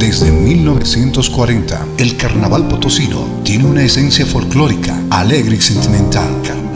Desde 1940, el carnaval potosino tiene una esencia folclórica, alegre y sentimental.